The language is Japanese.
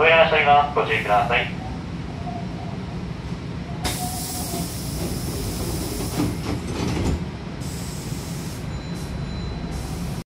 ご利用の車はご注意ください。